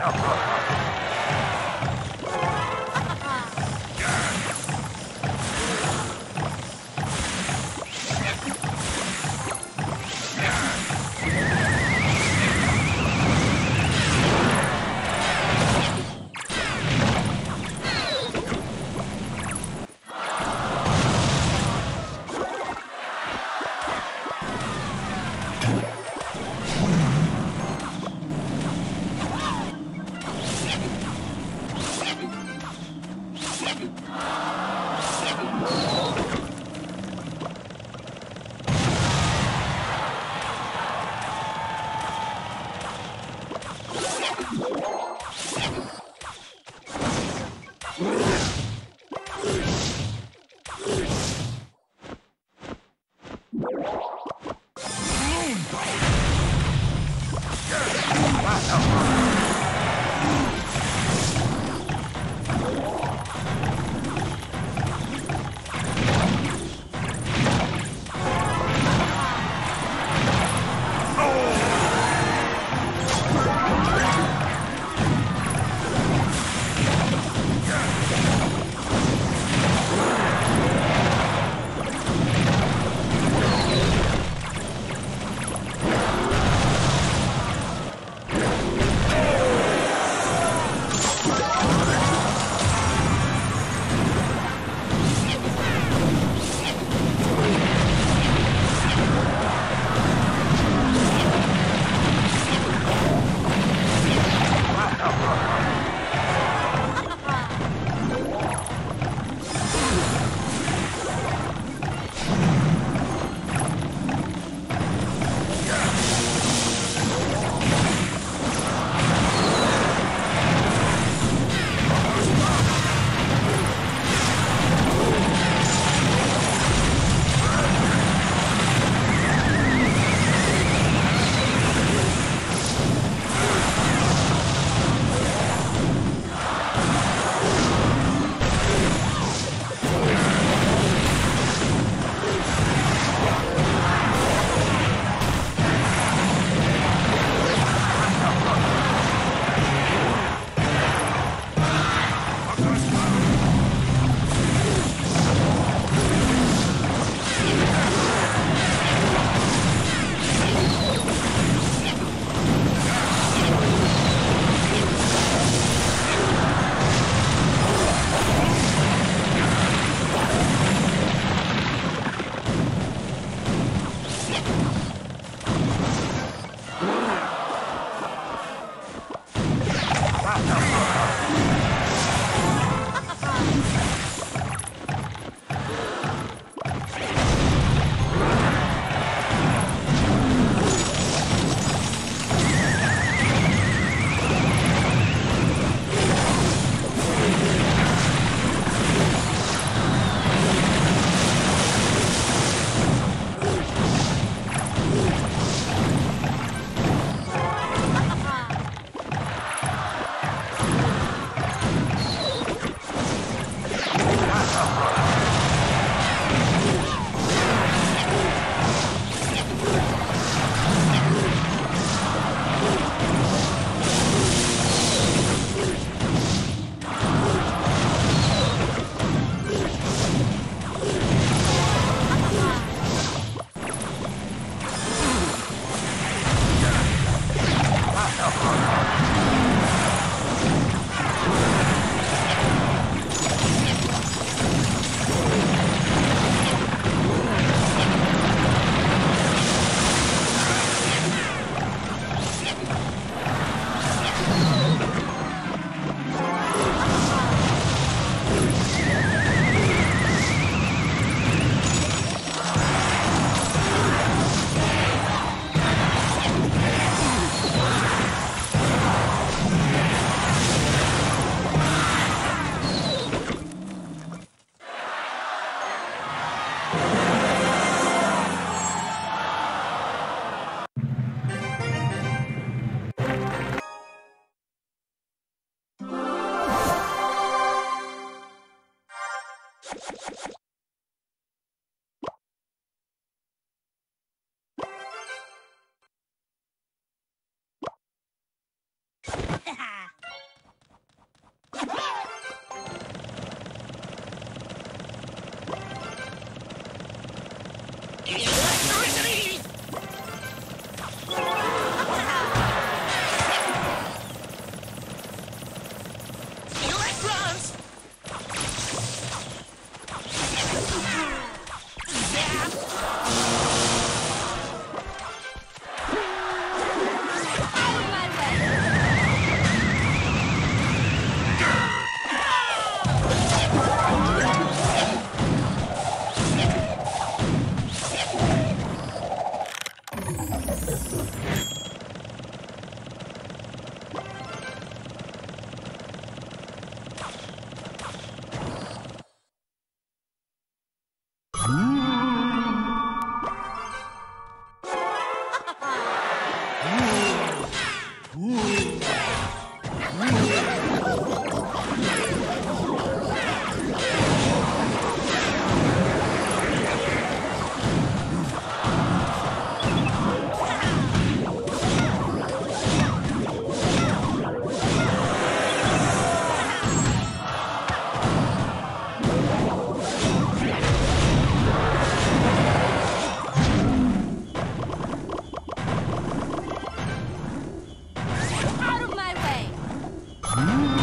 Oh, no. Moonbite! Yeah. Way!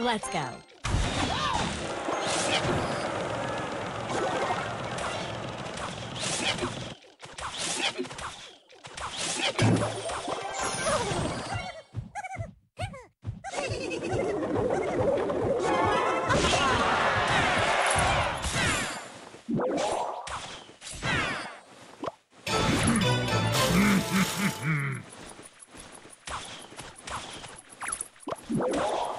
Let's go. Gotcha.